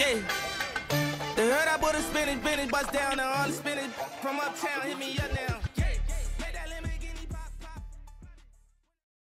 Yeah. They heard I bought a spinach, spinach, bust down, and all the spinach from uptown hit me up now.